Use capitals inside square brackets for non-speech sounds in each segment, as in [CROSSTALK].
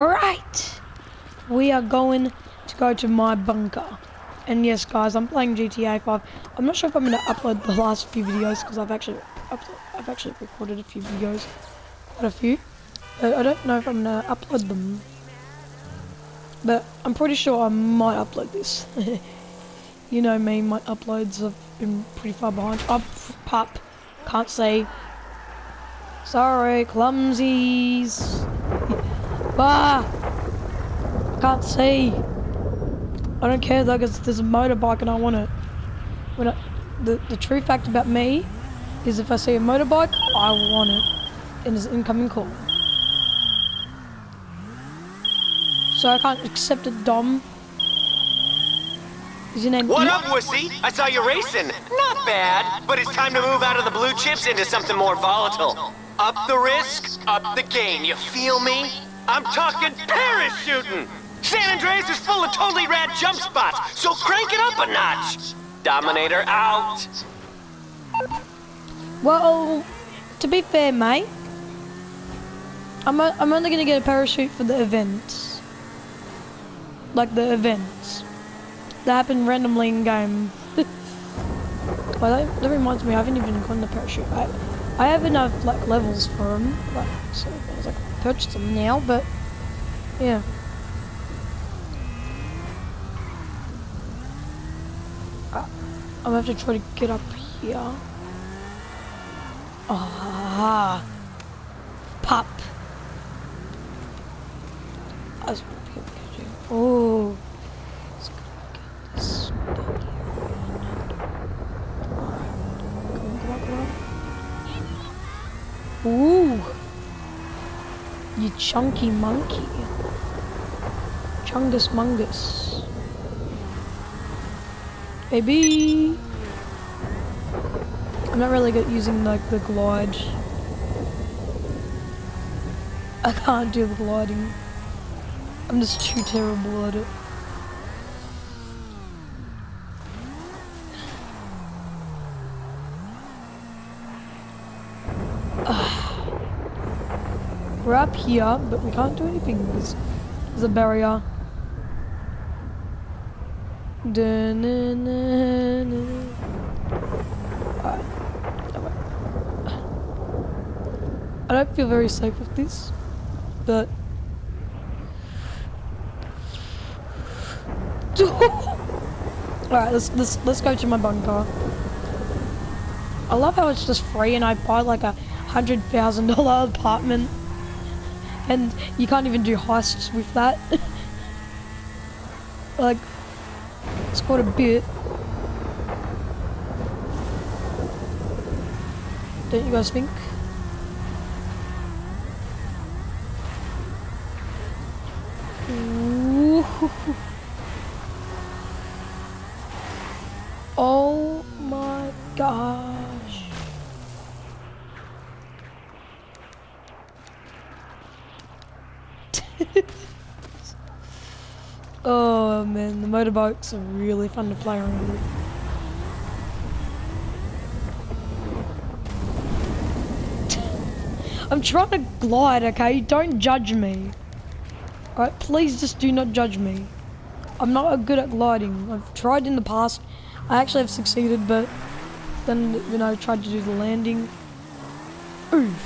Alright, we are going to go to my bunker. And yes guys, I'm playing GTA 5. I'm not sure if I'm going to upload the last few videos because I've actually I've actually recorded a few videos. Quite a few. But I don't know if I'm going to upload them. But I'm pretty sure I might upload this. [LAUGHS] you know me, my uploads have been pretty far behind. Up, oh, pup, can't say. Sorry, clumsies. Ah! Can't see. I don't care though, because there's a motorbike and I want it. When I, the, the true fact about me is if I see a motorbike, I want it. And it's incoming call. So I can't accept it, Dom. Is your name What up, wussy? I saw you racing. Not bad, but it's time to move out of the blue chips into something more volatile. Up the risk, up the game, you feel me? I'm talking parachuting! San Andreas is full of totally rad jump spots, so crank it up a notch! Dominator out! Well, to be fair, mate, I'm, a, I'm only going to get a parachute for the events. Like the events. That happen randomly in game. [LAUGHS] well, that, that, reminds me, I haven't even gotten the parachute. I, I have enough like levels for them, like, so touched them now, but yeah. Uh, I'm gonna have to try to get up here. Ah, pop. That's what people do. Oh. Chunky monkey. Chungus Mungus. Baby! I'm not really good using like the glide. I can't do the gliding. I'm just too terrible at it. We're up here, but we can't do anything because there's a barrier. Dun, dun, dun, I don't feel very safe with this, but [LAUGHS] Alright, let's let's let's go to my bunker. I love how it's just free and I buy like a hundred thousand dollar apartment and you can't even do heists with that. [LAUGHS] like, it's quite a bit. Don't you guys think? Ooh. Oh my gosh. [LAUGHS] oh man, the motorbikes are really fun to play around with. [LAUGHS] I'm trying to glide, okay? Don't judge me. Alright, please just do not judge me. I'm not good at gliding. I've tried in the past. I actually have succeeded, but then, you know, I tried to do the landing. Oof.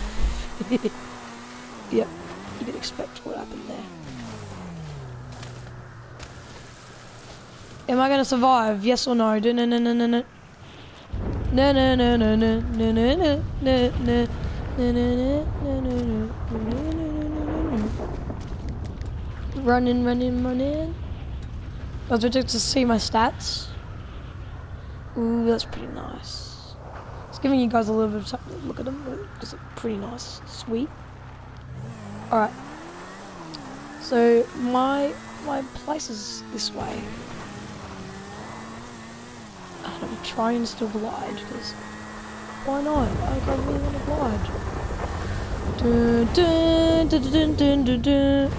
[LAUGHS] yep you could expect what happened there. Am I gonna survive? Yes or no? No no no no no no. No no no no no no no no no no no no no no no no Running, running, running. I was waiting to see my stats. Ooh, that's pretty nice. It's giving you guys a little bit of time to look at them. It's pretty nice. Sweet. Alright. So my my place is this way. I'm trying to still glide because why not? I really want to glide. Dun, dun, dun, dun, dun, dun,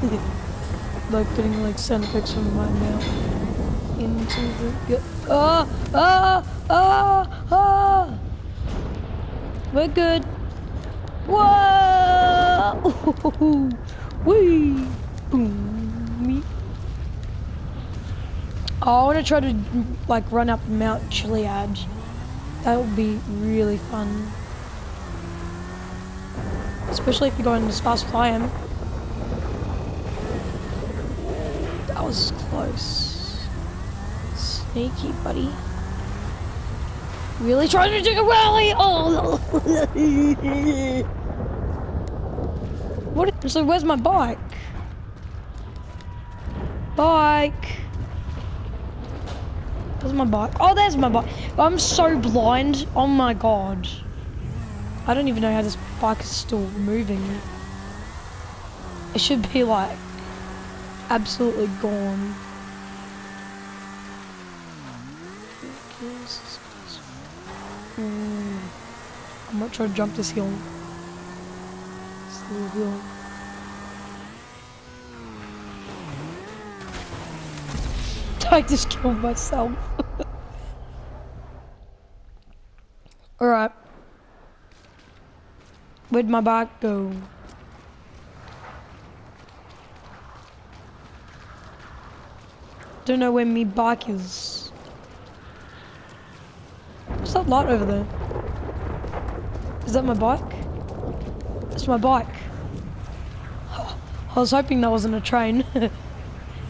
[LAUGHS] like putting like sound effects from my mouth into the ah ah ah ah. We're good. Whoa! [LAUGHS] Whee! Boom! Oh, I want to try to like run up Mount Chiliad. That would be really fun. Especially if you're going as fast as I am. That was close. Sneaky, buddy. Really trying to take a rally? Oh! what? So where's my bike? Bike. Where's my bike? Oh, there's my bike. I'm so blind. Oh my god. I don't even know how this bike is still moving. It should be like absolutely gone. Mm. I might try to jump this hill. This little hill. [LAUGHS] I just killed myself. [LAUGHS] Alright. Where'd my bike go? Don't know where my bike is. What's that light over there? Is that my bike? It's my bike. I was hoping that wasn't a train. [LAUGHS]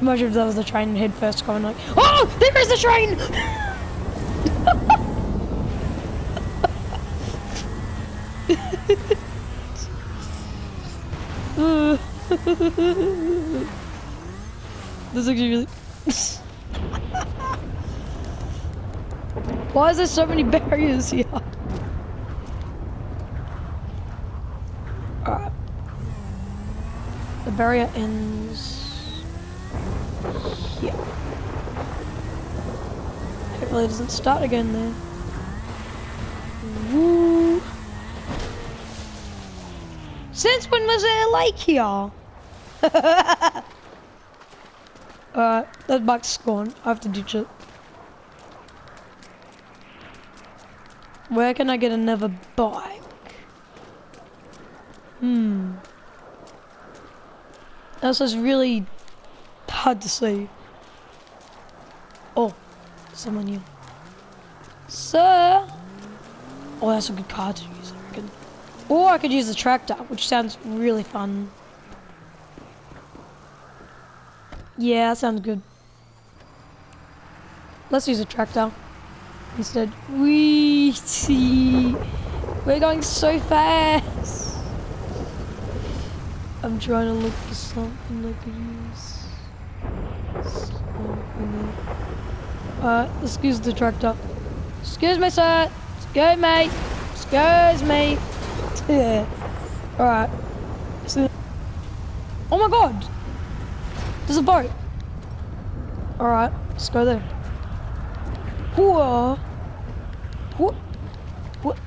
Imagine if that was the train head first going like, Oh! There is a train! [LAUGHS] this is actually really... [LAUGHS] Why is there so many barriers here? Alright. The barrier ends here. Hopefully it doesn't start again there. Woo! Since when was there a lake here? Alright, [LAUGHS] uh, that bike's gone. I have to ditch it. Where can I get another bike? Hmm. This is really hard to see. Oh, someone here. Sir! Oh, that's a good car to use, I reckon. Or I could use the tractor, which sounds really fun. Yeah, that sounds good. Let's use a tractor instead. We see. We're going so fast. I'm trying to look for something I could use. Alright, let's use the tractor. Excuse me, sir. Excuse me. Excuse me. [LAUGHS] Alright. Oh my god! There's a boat. Alright, let's go there. Whoa. What? What?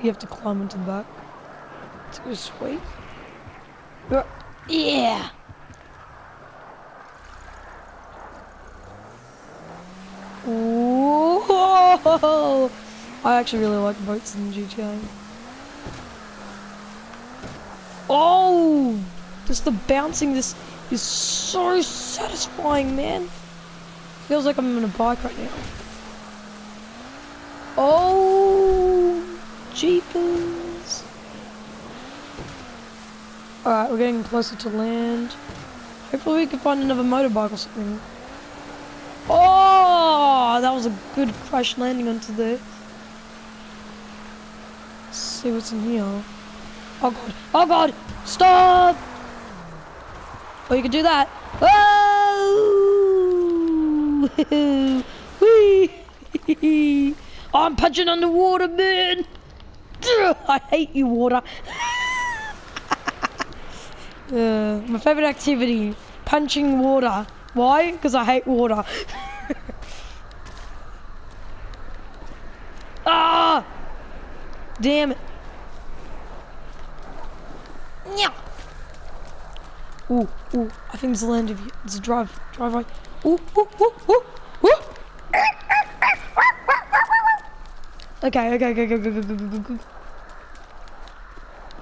You have to climb into the back. It's go sweet. Yeah. Whoa! I actually really like boats in GTA. Oh! Just the bouncing this is so satisfying, man. Feels like I'm on a bike right now. Oh, jeepers. Alright, we're getting closer to land. Hopefully we can find another motorbike or something. Oh, that was a good crash landing onto there. Let's see what's in here. Oh god, oh god, stop! Oh, you can do that. Ah! Oh! Whee! I'm punching underwater, man! I hate you, water. [LAUGHS] uh, my favorite activity, punching water. Why? Because I hate water. [LAUGHS] ah! Damn it. Yeah. Ooh, ooh, I think there's a land of you. It's a drive, drive right. Ooh. Okay, okay, okay, go, go, go, go, go, go.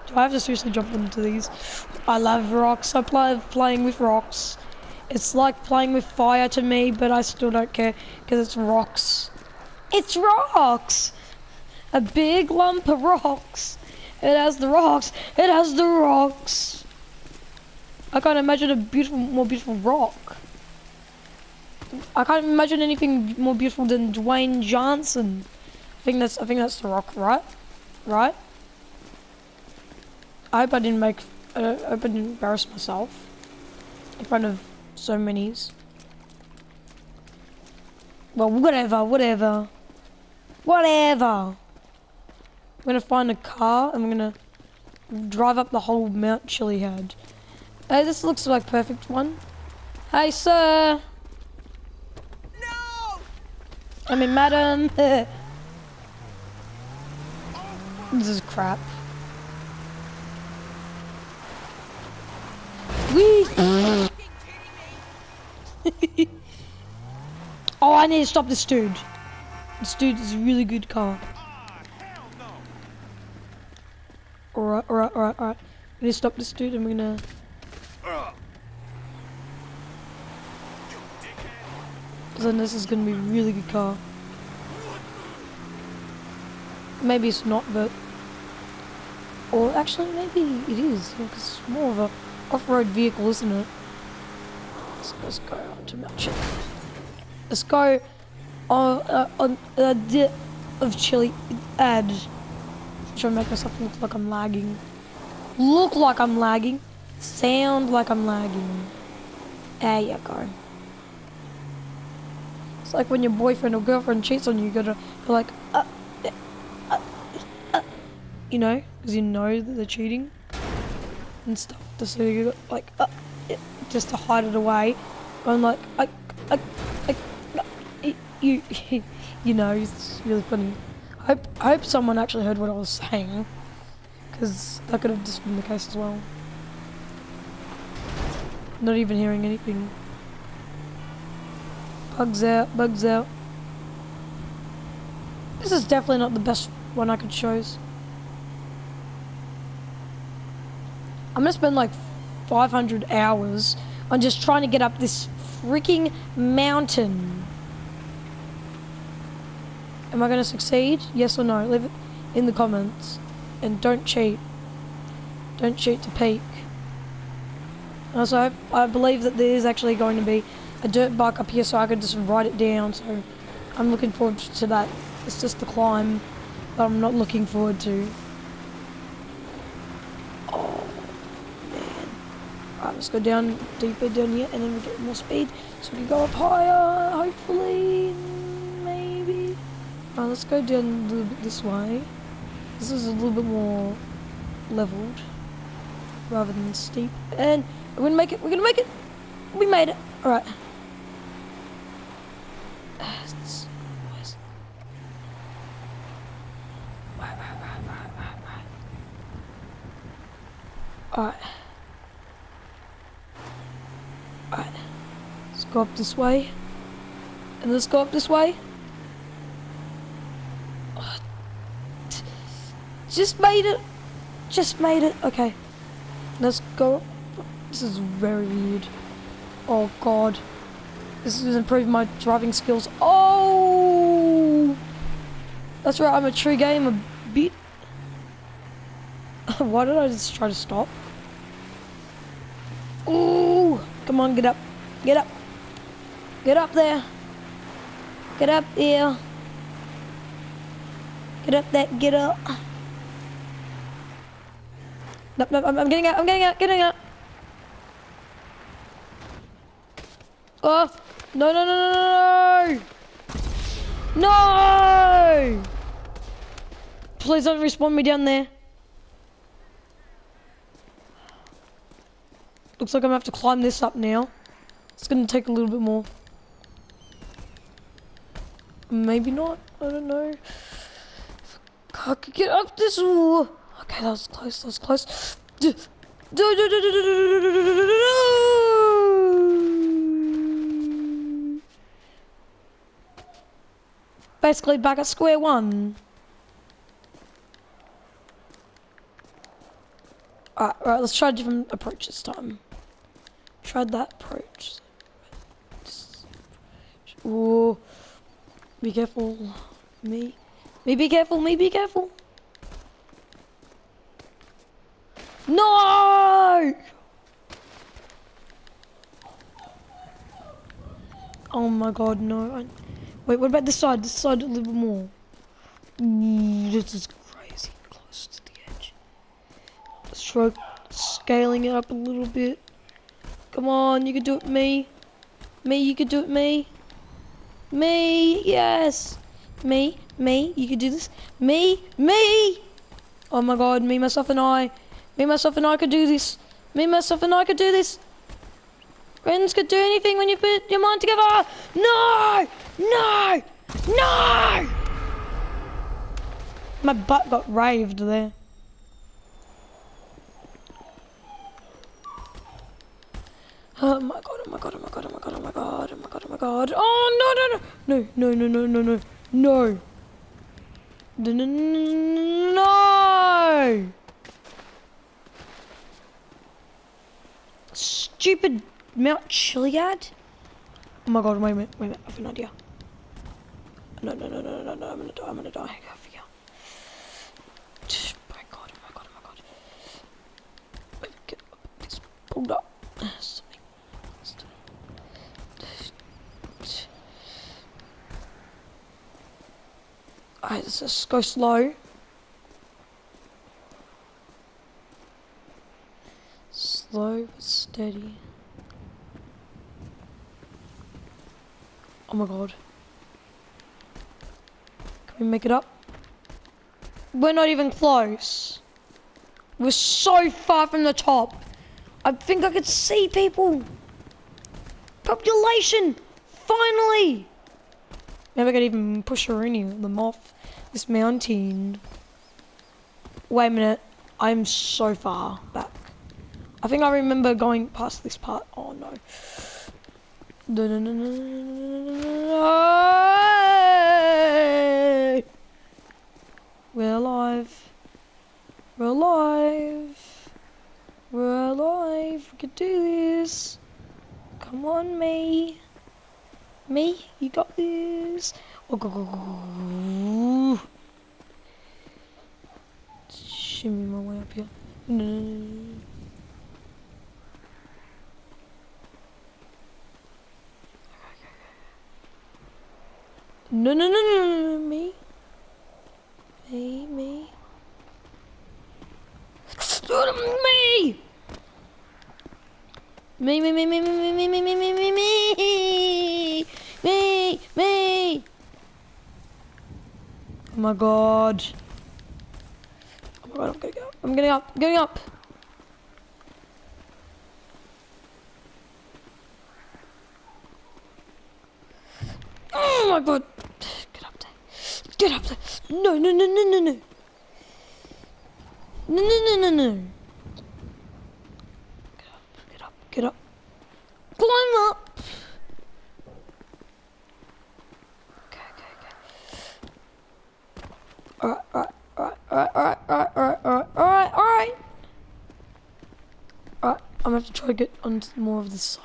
Do I have to seriously jump into these? I love rocks. I love playing with rocks. It's like playing with fire to me, but I still don't care because it's rocks. It's rocks! A big lump of rocks. It has the rocks. It has the rocks. I can't imagine a beautiful, more beautiful rock. I can't imagine anything more beautiful than Dwayne Johnson. I think that's I think that's the rock, right? Right? I hope I didn't make I hope I didn't embarrass myself in front of so many's. Well, whatever, whatever, whatever. I'm gonna find a car. and we're gonna drive up the whole Mount Chiliad. Hey, this looks like perfect one. Hey, sir. I mean, madam. [LAUGHS] Eh. this is crap. Wee. [LAUGHS] Oh, I need to stop this dude. This dude is a really good car. Alright, alright, alright, alright. We need to stop this dude and we're gonna... Ugh. You dickhead! Then this is gonna be a really good car. Maybe it's not, but... Or actually, maybe it is, because it's more of a off-road vehicle, isn't it? Let's, let's go on to Mount Chili. Let's go on, uh, on of chili ad. Trying to make myself look like I'm lagging. Look like I'm lagging. Sound like I'm lagging. There you go. It's like when your boyfriend or girlfriend cheats on you, you gotta be like, uh, uh, uh, you know, because you know that they're cheating and stuff. So you got like, uh, just to hide it away. I'm like, I, I, I you, [LAUGHS] you know, it's really funny. I hope, I hope someone actually heard what I was saying, because that could have just been the case as well. Not even hearing anything. Bugs out, bugs out. This is definitely not the best one I could choose. I'm gonna spend like 500 hours on just trying to get up this freaking mountain. Am I gonna succeed? Yes or no? Leave it in the comments. And don't cheat. Don't cheat to peak. Also, I, believe that there is actually going to be a dirt bike up here so I can just write it down. So I'm looking forward to that. It's just the climb that I'm not looking forward to. Oh, man. Alright, let's go down deeper down here and then we get more speed. So we can go up higher, hopefully. Maybe. Alright, let's go down a little bit this way. This is a little bit more leveled rather than steep. And we're gonna make it, we're gonna make it! We made it! Alright. Alright. Alright. Let's go up this way. And let's go up this way. Just made it. Just made it. Okay. Let's go. This is very weird. Oh god. This is improving my driving skills. Oh! That's right, I'm a true gamer, bit. [LAUGHS] Why did I just try to stop? Ooh! Come on, get up. Get up. Get up there. Get up there. Get up there. Get up. Nope, nope, I'm, I'm getting out. I'm getting out. Getting out. Oh! No, no, no, no, no! No! No! Please don't respawn me down there. Looks like I'm gonna have to climb this up now. It's gonna take a little bit more. Maybe not. I don't know. I could get up this. wall. Okay, that was close. That was close. Basically, back at square one. Alright, alright, let's try a different approach this time. Tried that approach. Ooh. Be careful. Me. Me be careful, me be careful. No! Oh my god, no. I... Wait, what about this side? This side a little more. Mm, This is crazy close to the edge. Let's scaling it up a little bit. Come on, you can do it, me. Me, you can do it, me. Me, yes. Me, me, you can do this. Me, me. Oh my god, me, myself, and I. Me, myself, and I could do this. Me, myself, and I could do this. Friends could do anything when you put your mind together. No! No! No! My butt got raved there. Oh my god, oh my god, oh my god, oh my god, oh my god, oh my god, oh my god. Oh no no no no no no no no no no no no Stupid Mount Chiliad? Oh my god, wait a minute, wait a minute, I have an idea. No no no no no no I'm gonna die, I'm gonna die. Gotta. Oh my god, oh my god, oh my god. Wait, get up, it's pulled up. Alright, let's just go slow. Slow but steady. Oh my god. We make it up? We're not even close. We're so far from the top. I think I could see people. Population! Finally! Maybe I could even push any of them off this mountain. Wait a minute. I'm so far back. I think I remember going past this part. Oh no. We're alive. We're alive. We're alive. We can do this. Come on, me. Me, you got this. Oh, go, go, go. Shimmy my way up here. No, no, no, no. No, no, no, no. Me, me. Me! Me, me, me, me, me, me, me, me, me, me, me, me, me, me. Oh my god. Oh my god, I'm getting up. I'm getting up. I'm getting up. Oh my god. Get up there. No, no, no, no, no, no. No, no, no, no, no. Get up, get up, get up. Climb up. Okay, okay, okay. Alright, alright, alright, alright, alright, alright, alright, alright. Alright, I'm gonna have to try to get onto more of this side.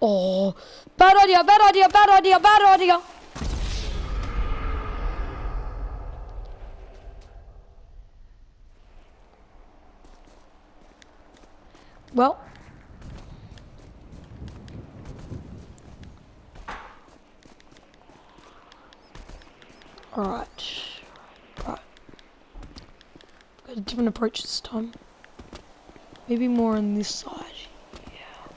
Oh, bad idea, bad idea, bad idea, bad idea. Well. Alright. Right. Got a different approach this time. Maybe more on this side. Yeah.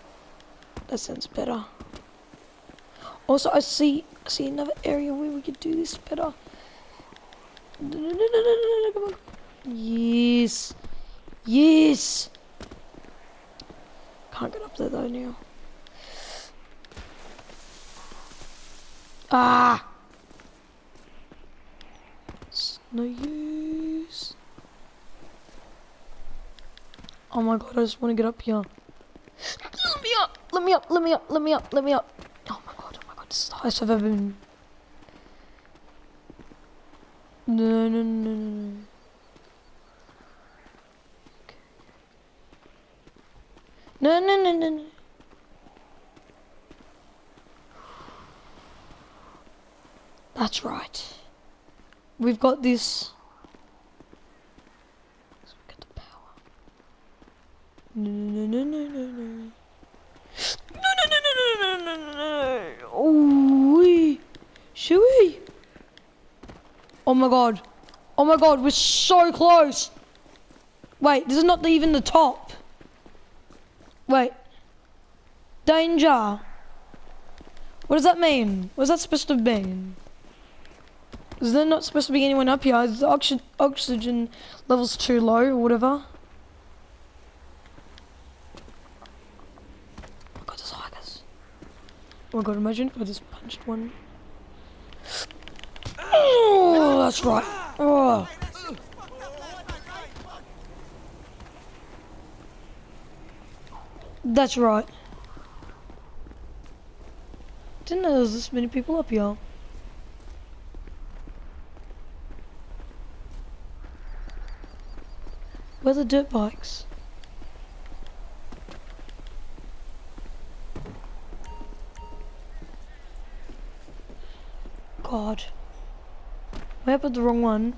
That sounds better. Also, I see I see another area where we could do this better. Come on. Yes. Yes. There though now. Ah! It's no use. Oh my god, I just want to get up here. Let me up! Let me up! Let me up! Let me up! Let me up! Oh my god! Oh my god! This is the highest I've ever been. No! No! No! No! no. No, no, no, no, no. That's right. We've got this. Let's get the power. No, no, no, no, no, no. No, no, no, no, no, no, no, no. Oh, we. Should we? Oh my god. Oh my god, we're so close. Wait, this is not even the top. Wait. Danger. What does that mean? What's that supposed to mean? Is there not supposed to be anyone up here? Is the oxy oxygen levels too low or whatever? Oh god, there's hikers. Oh my god, imagine if I just punched one. Oh, that's right. Oh. That's right. Didn't know there was this many people up here. Where the dirt bikes? God. Why I put the wrong one?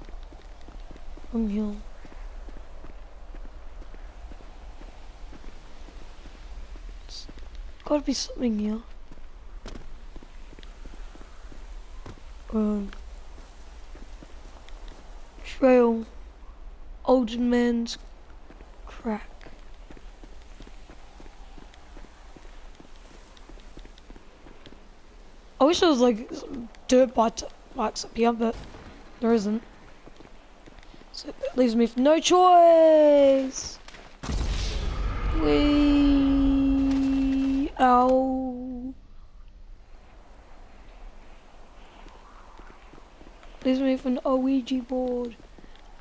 Wrong hill. It's gotta be something here. Um, trail. Old man's crack. I wish there was like dirt bike bikes up here, but there isn't. So that leaves me with no choice. We ow. Leaves me from the Ouija board.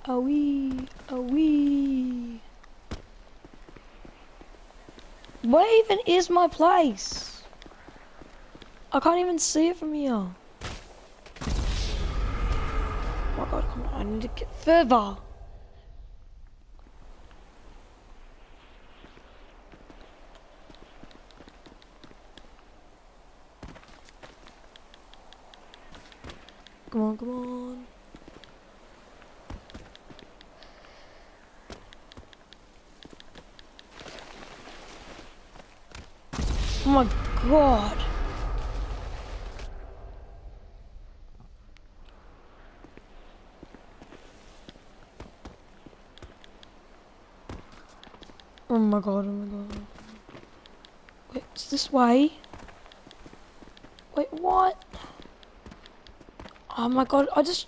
A wee, a wee. Where even is my place? I can't even see it from here. Oh my god, come on, I need to get further. Come on, come on. Oh my god. Oh my god, oh my god. Wait, it's this way? Wait, what? Oh my god, I just...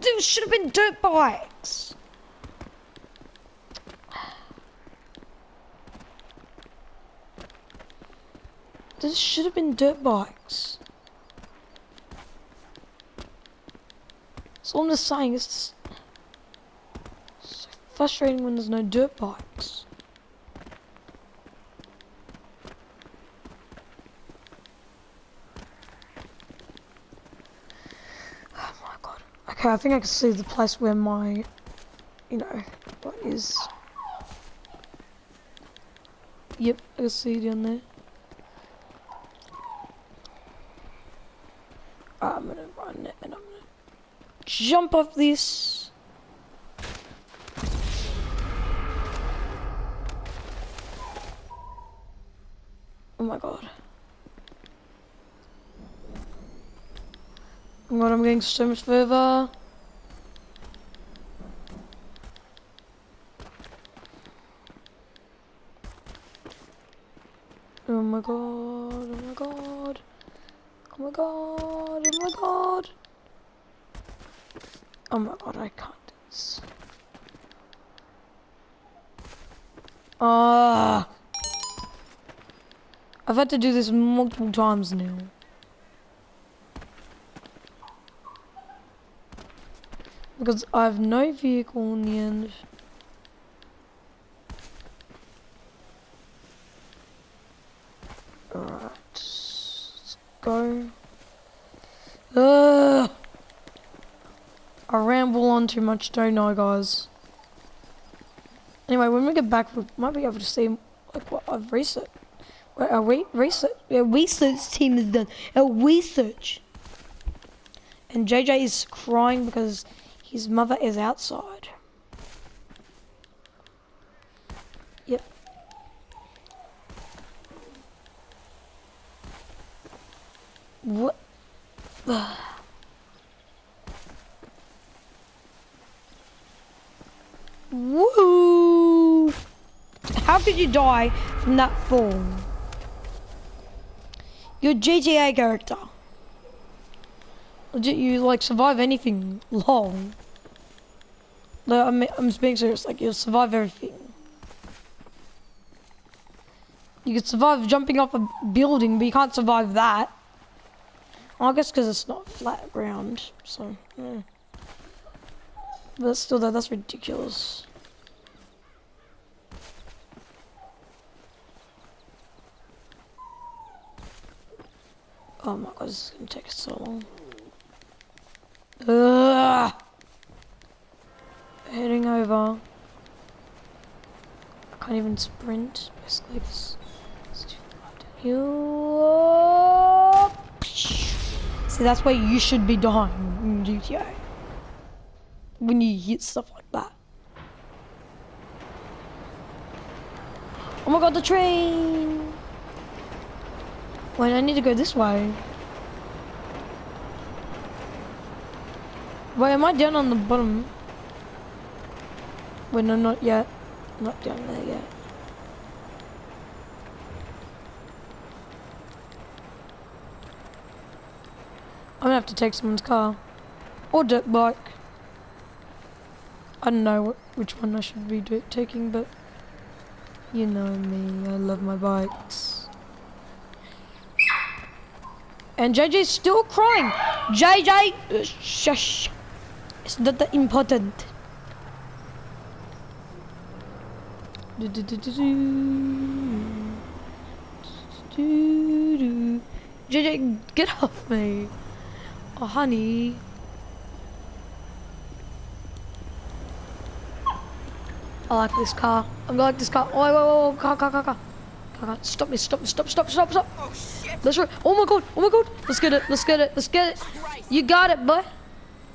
There should have been dirt bikes! This should have been dirt bikes. So I'm just saying, it's so frustrating when there's no dirt bikes. Oh my god. Okay, I think I can see the place where my, you know, what is. Yep, I can see it down there. I'm gonna run and I'm gonna jump off this. Oh my god. Oh my god, I'm getting so much further. Oh my god, oh my god. Oh my god, oh my god. Oh my god, I can't do this. Ah. I've had to do this multiple times now. Because I have no vehicle in the end. Alright. Let's go. Ugh. I ramble too much, don't I, guys? Anyway, when we get back, we might be able to see like what I've researched. What our re- research, our research team is done. Our research. And JJ is crying because his mother is outside. Yep. What? Woo! How could you die from that fall? You're GTA character. Legit, you like survive anything long. No, I'm, I'm being serious. Like you'll survive everything. You could survive jumping off a building, but you can't survive that. Well, I guess because it's not flat ground, so. Yeah. But still, though, that's ridiculous. Oh my god, this is gonna take so long. Ugh. Heading over. I can't even sprint. Basically, it's, it's too. See, that's where you should be dying in GTA. When you hit stuff like that. Oh my god, the train! Wait, I need to go this way. Wait, am I down on the bottom? Wait, no, not yet. Not down there yet. I'm gonna have to take someone's car. Or dirt bike. I don't know what, which one I should be taking, but you know me, I love my bikes. And JJ's still crying. JJ, uh, shush. It's not that important. Do, do, do. JJ, get off me. Oh, honey. I like this car. I'm like this car. Oh, whoa, whoa, whoa, car, car, car, car. Car. Stop me, stop me, stop, stop, stop, stop. Oh! Let's run. Oh my god, oh my god. Let's get it, let's get it, let's get it. You got it, boy.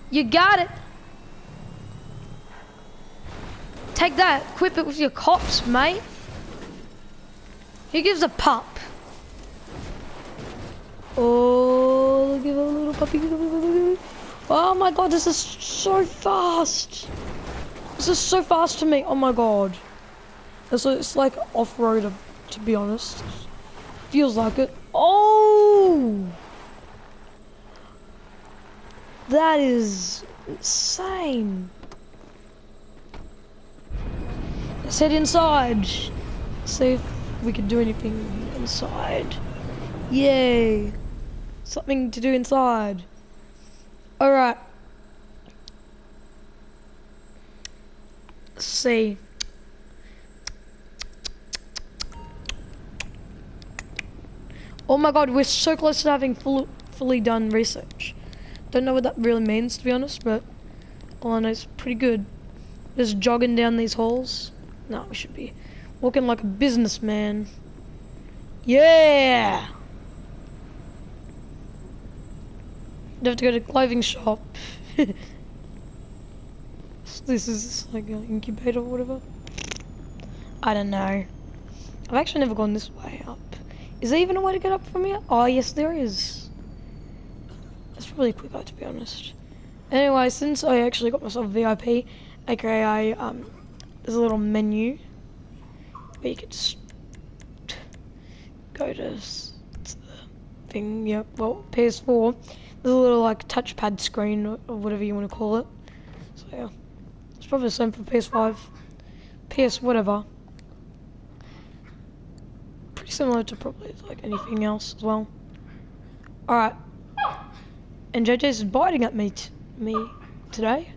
You got it. Take that, equip it with your cops, mate. Who gives a pup? Oh, at a little puppy. Oh my god, this is so fast. This is so fast to me. Oh my god. It's like off-road, to be honest. Feels like it. Oh! That is insane. Let's head inside. See if we can do anything inside. Yay. Something to do inside. Alright. See. Oh my god, we're so close to having full, fully done research. Don't know what that really means, to be honest, but all I know is pretty good. Just jogging down these halls. No, we should be walking like a businessman. Yeah! You have to go to clothing shop. [LAUGHS] this is like an incubator or whatever. I don't know. I've actually never gone this way up. Is there even a way to get up from here? Oh, yes, there is. That's probably quicker, to be honest. Anyway, since I actually got myself a VIP, aka, um, there's a little menu where you can just go to to the thing, yep, well, PS4. There's a little, like, touchpad screen, or, or whatever you want to call it. So, yeah. It's probably the same for PS5. PS whatever. Similar to probably, like, anything else as well. Alright. And JJ's biting at me, me today.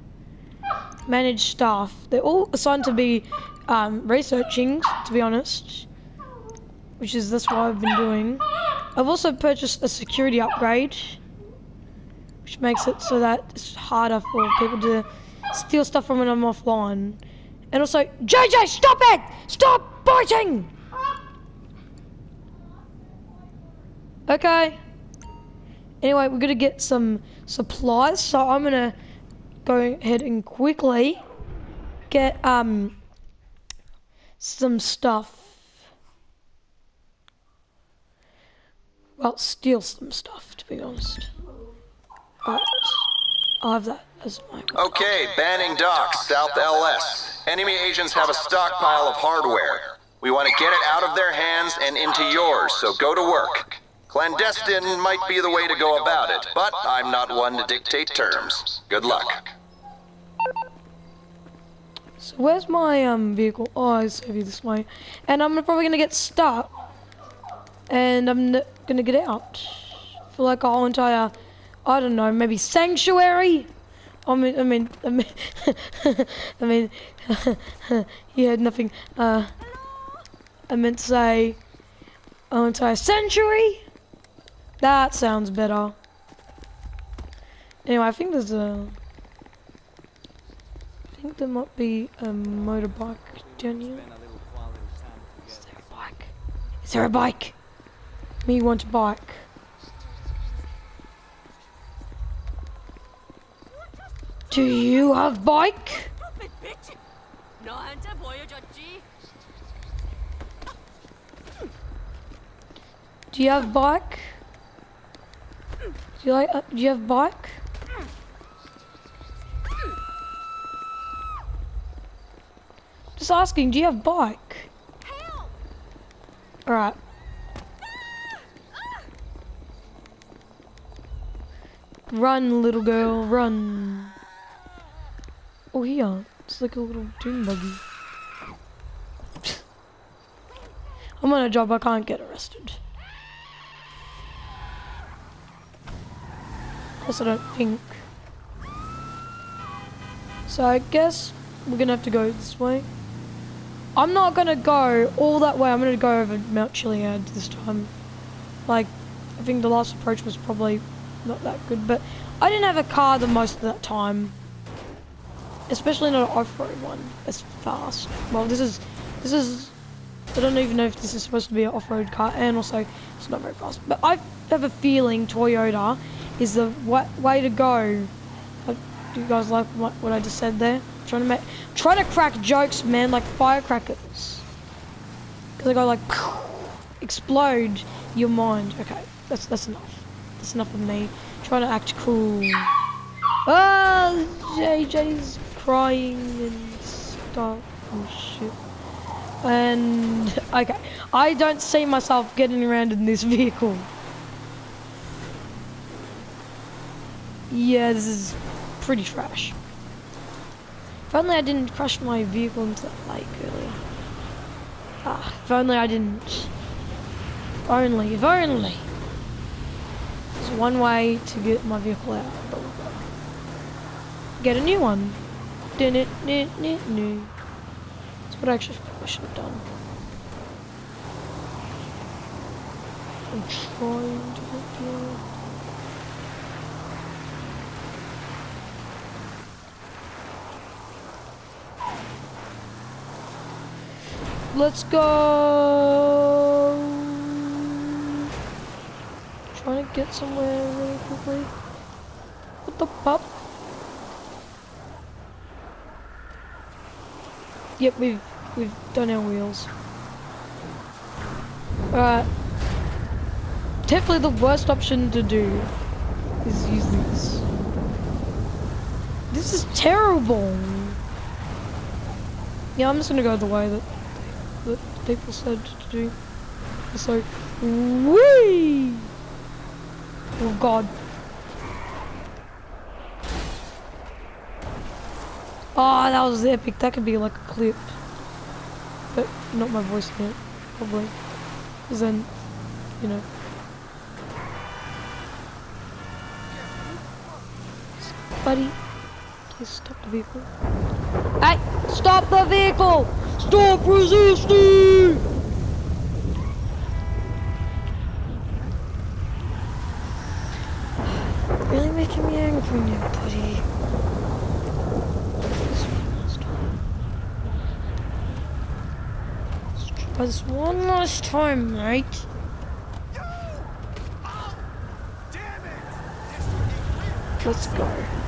Managed staff. They're all assigned to be um, researching, to be honest. Which is that's what I've been doing. I've also purchased a security upgrade. Which makes it so that it's harder for people to steal stuff from when I'm offline. And also, JJ, stop it! Stop biting! Okay. Anyway, we're gonna get some supplies, so I'm gonna go ahead and quickly get um some stuff. Well, steal some stuff, to be honest. Alright. I'll have that as my. Okay, Banning Docks, South LS. Enemy agents have a stockpile of hardware. We want to get it out of their hands and into yours, so go to work. Clandestine might be the way to go about it, but I'm not one to dictate terms. Good luck. So where's my um vehicle? Oh, it's over this way, and I'm probably gonna get stuck, and I'm gonna get out for like a whole entire, I don't know, maybe sanctuary. I mean, I mean, I mean, [LAUGHS] I mean, [LAUGHS] you had nothing. Uh, I meant to say, an entire century. That sounds better. Anyway, I think there's a... I think there might be a motorbike down here. Is there a bike? Is there a bike? Me want a bike. Do you have bike? Do you have bike? Do you like? Uh, do you have bike? Just asking. Do you have bike? All right. Run, little girl, run. Oh, here. It's like a little dune buggy. I'm on a job. I can't get arrested. Plus, I don't think. So I guess we're gonna have to go this way. I'm not gonna go all that way. I'm gonna go over Mount Chiliad this time. Like, I think the last approach was probably not that good, but I didn't have a car the most of that time. Especially not an off-road one. It's fast. Well, this is, this is, I don't even know if this is supposed to be an off-road car, and also it's not very fast. But I have a feeling Toyota is the way to go. Do you guys like what, I just said there? trying to make, trying to crack jokes, man, like firecrackers. Cause they go like, [SNIFFS] explode your mind. Okay, that's that's enough. That's enough of me trying to act cool. Ah, JJ's crying and stuff and shit. And okay, I don't see myself getting around in this [LAUGHS] vehicle. Yeah, this is pretty trash. If only I didn't crash my vehicle into the lake earlier. Ah, if only I didn't. If only, if only. There's one way to get my vehicle out. Get a new one. Did it, it, it, new. That's what I actually probably should have done. I'm trying to get here. Let's go. Trying to get somewhere really quickly. What the pup? Yep, we've we've done our wheels. Alright. Definitely the worst option to do is use these. This is terrible. Yeah, I'm just gonna go the way that people said to do. So, wee! Oh god. Oh, that was epic. That could be like a clip. But not my voice it, probably. Because then, you know. Buddy, please stop the vehicle. Hey! Stop the vehicle! Stop resisting! Really making me angry now, buddy. Just one last time, mate. Let's go.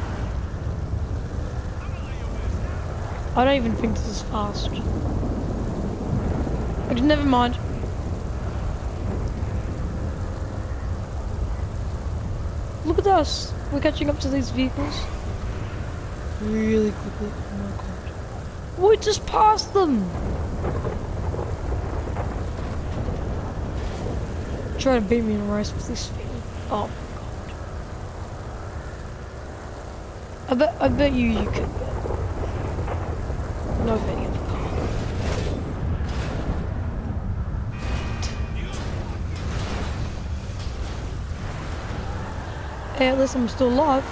I don't even think this is fast. Like, never mind. Look at us. We're catching up to these vehicles. Really quickly. Oh my god. We just passed them! Trying to beat me in a race with this thing. Oh my god. I bet I bet you you could. Least I'm still alive.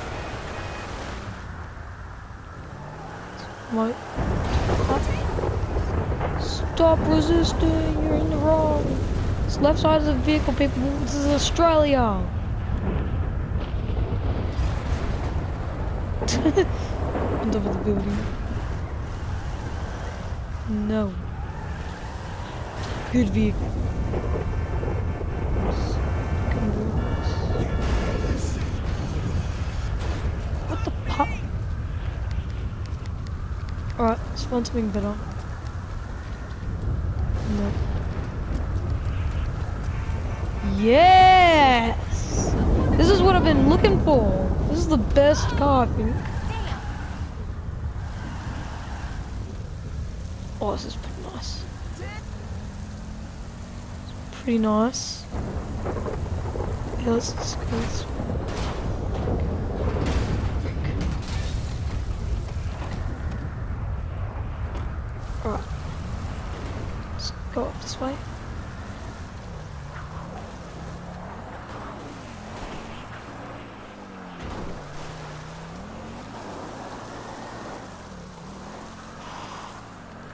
What? Stop resisting, you're in the wrong. It's left side of the vehicle, people. This is Australia. [LAUGHS] On top of the building. No. Good vehicle. Find something better. No. Yes! This is what I've been looking for. This is the best car, I think. Oh, this is pretty nice. It's pretty nice. Yeah, let's this way. Alright. Let's go up this way.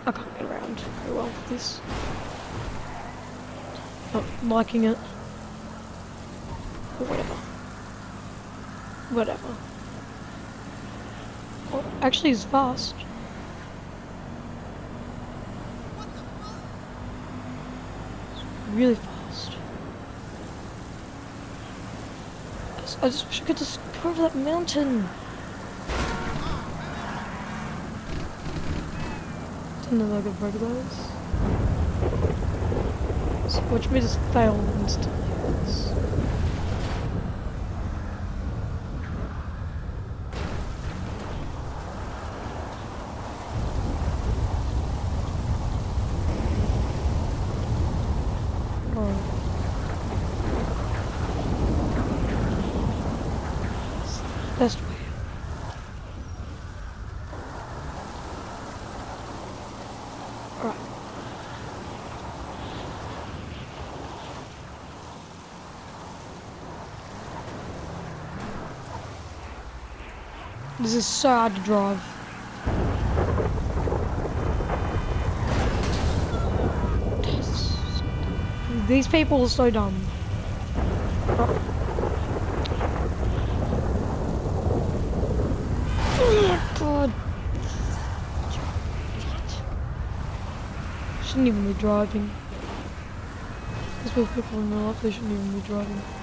I can't get around very well with this. Not liking it. Or whatever. Whatever. Actually it's fast. It's really fast. I just- wish I could just go over that mountain. Then I could break those. Watch me just fail instantly. Yes. Oh. It's the Best way. Alright. This is so hard to drive. These people are so dumb. God. Shouldn't even be driving. There's more people in my life, they shouldn't even be driving.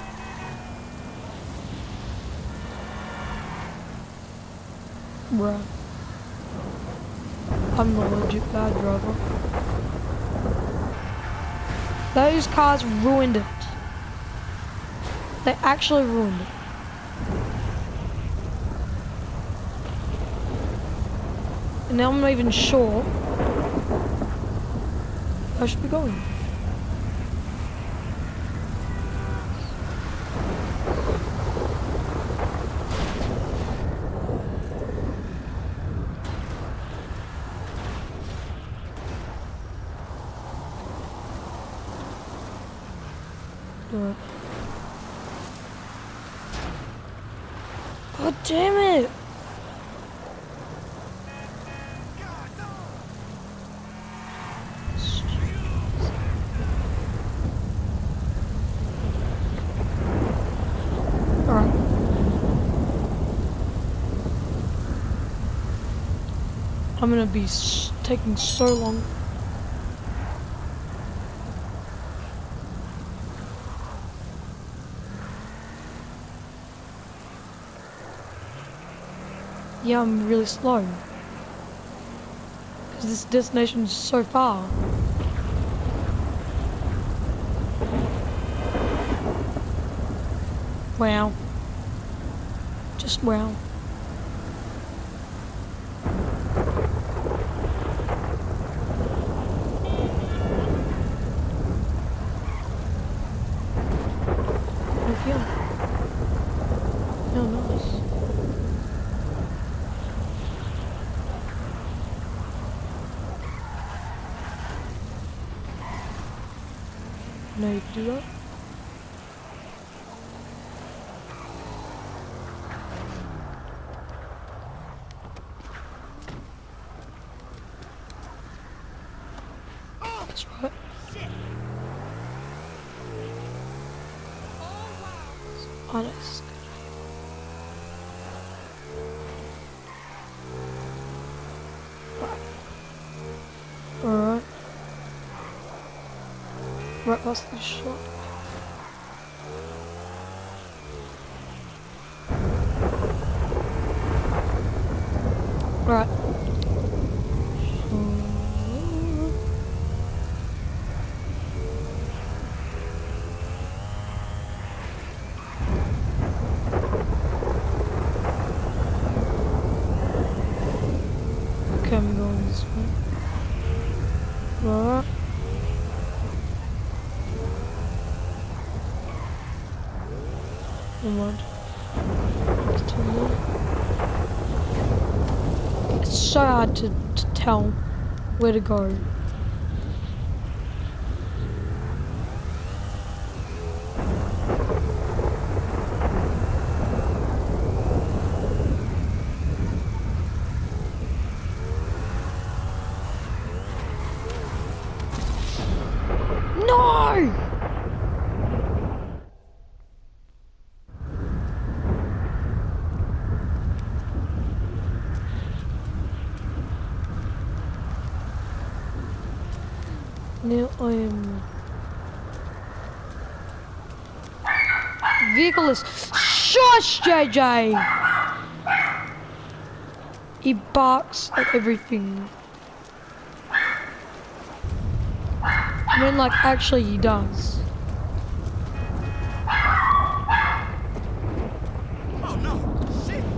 Bruh. I'm a legit bad driver. Those cars ruined it. They actually ruined it. And now I'm not even sure I should be going. Do it. God damn it! Alright. I'm gonna be taking so long. Yeah, I'm really slow. Because this destination is so far. Wow. Just wow. How do you feel? Oh, nice. No, you can do that. That's right. Honest. Alright. Right past the shop. Right. Okay, I'm going this way. Right. It's so hard to, to tell where to go. No! Now I am. Shush, JJ! He barks at everything. Mean, like, actually, he does.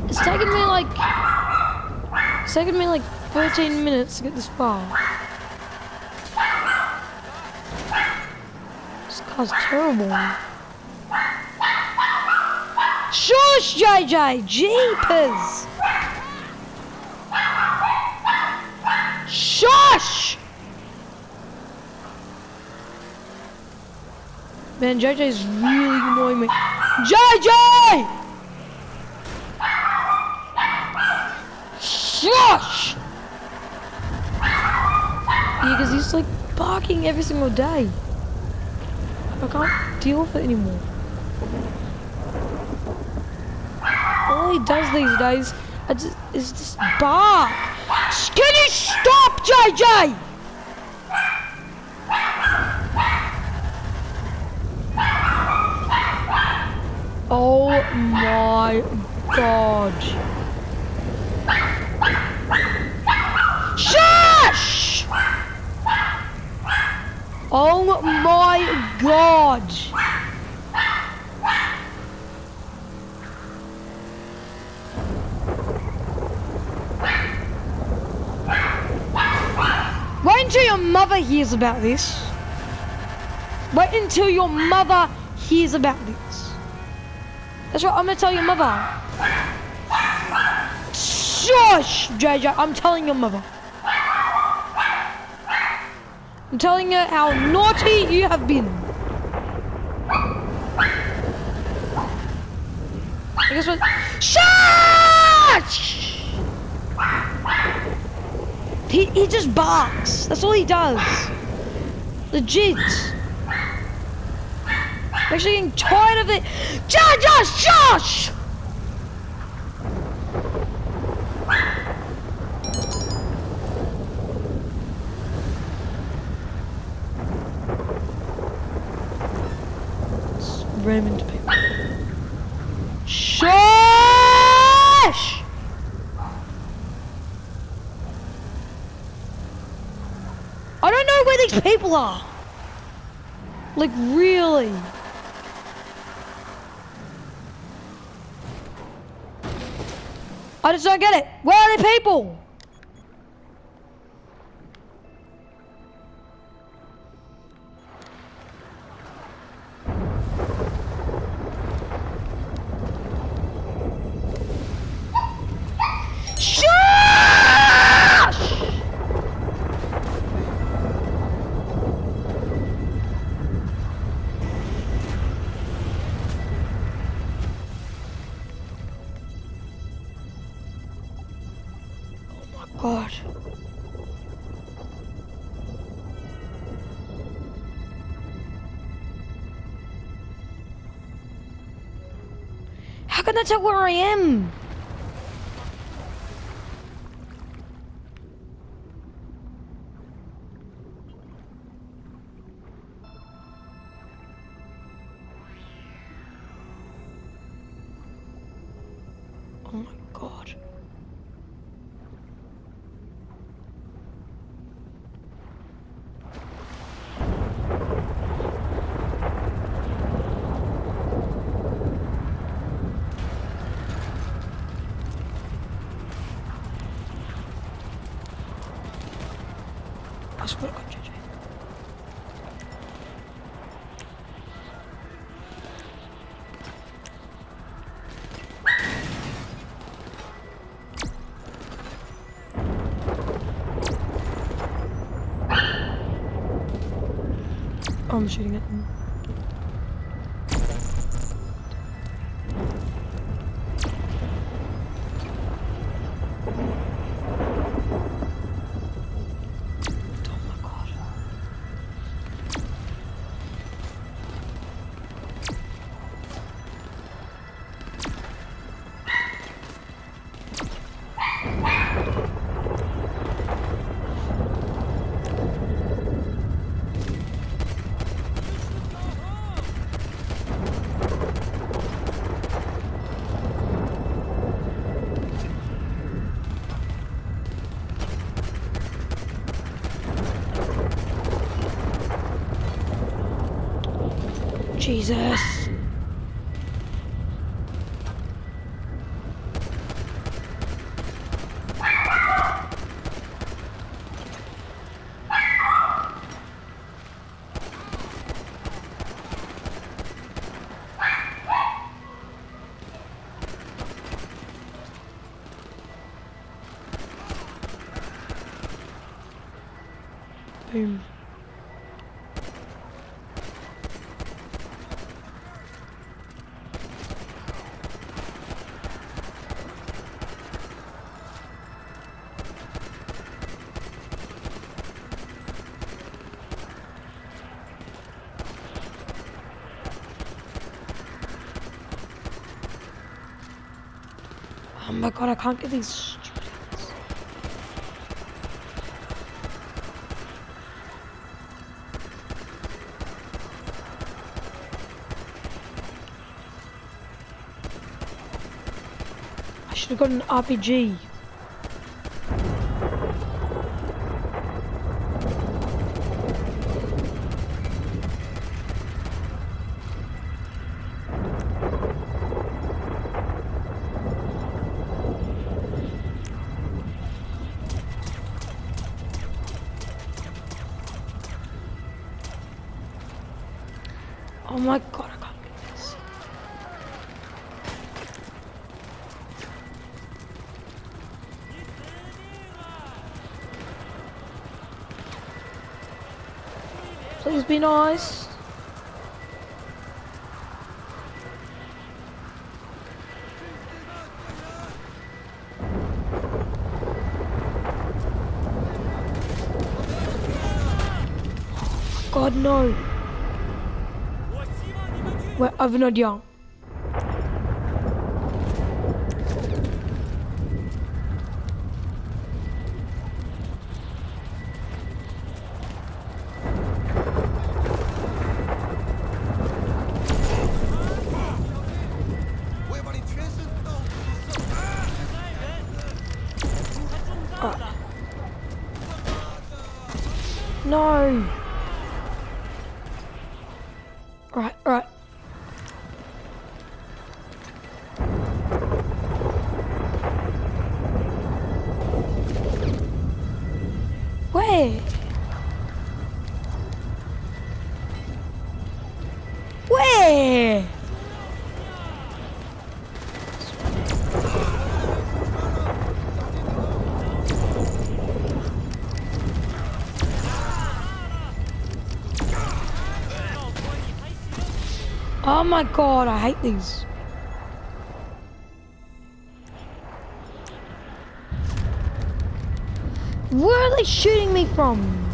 It's taken me like. It's taken me like 13 minutes to get this far. This car's terrible. Shush, JJ! Jeepers! Shush! Man, JJ's really annoying me. JJ! Shush! Yeah, because he's like barking every single day. I can't deal with it anymore. He does these days just, is just bark. Can you stop, JJ? Oh my god. Shush! Oh my god! Wait until your mother hears about this. Wait until your mother hears about this. That's right, I'm gonna tell your mother. Shush, JJ, I'm telling your mother. I'm telling her how naughty you have been. I guess what? Shush! He, he just barks. That's all he does. Legit. I'm actually getting tired of it. Josh, Josh, Josh! Let's ram into people. Shush! where Like, really? I just don't get it. Where are the people? How I tell where I am? Shooting at Jesus. Boom. Oh Oh my god, I can't get these stupid. I should have got an RPG. Be nice. God no. Ouais, avenue Dian. No. Oh my god, I hate these. Where are they shooting me from?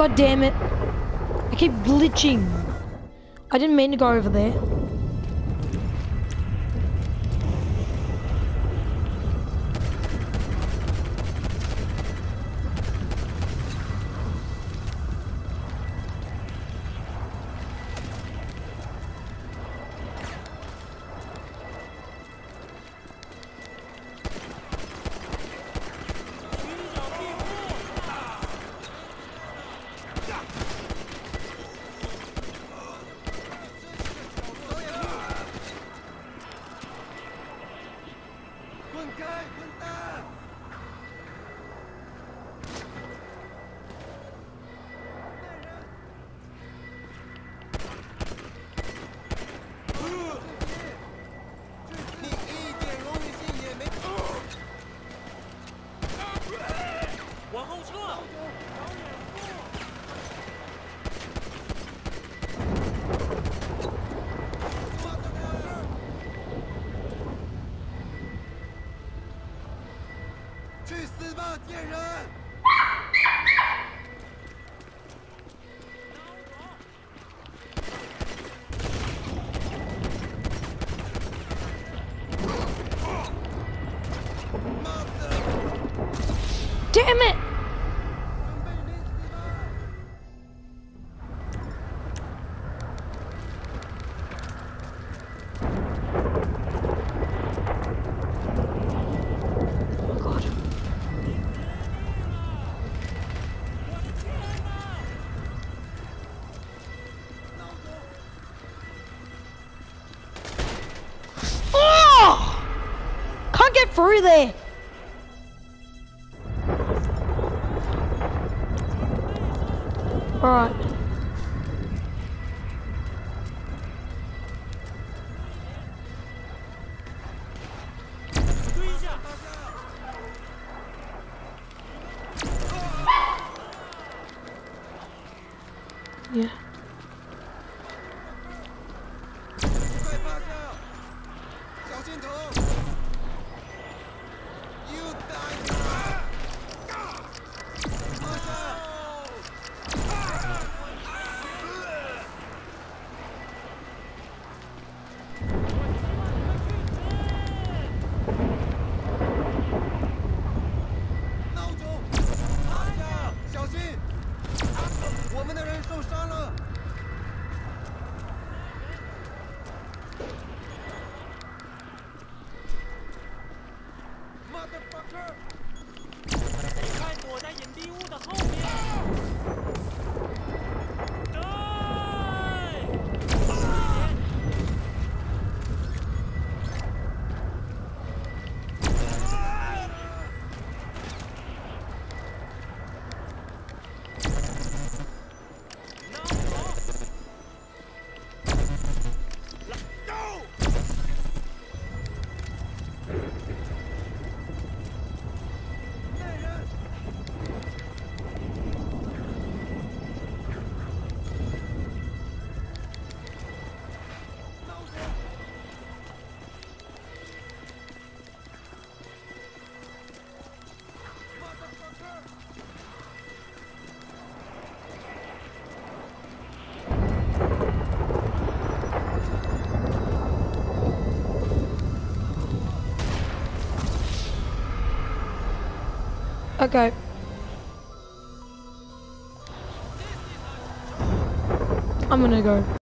God damn it. I keep glitching. I didn't mean to go over there. Damn through there. Alright. Yeah. Okay. I'm gonna go.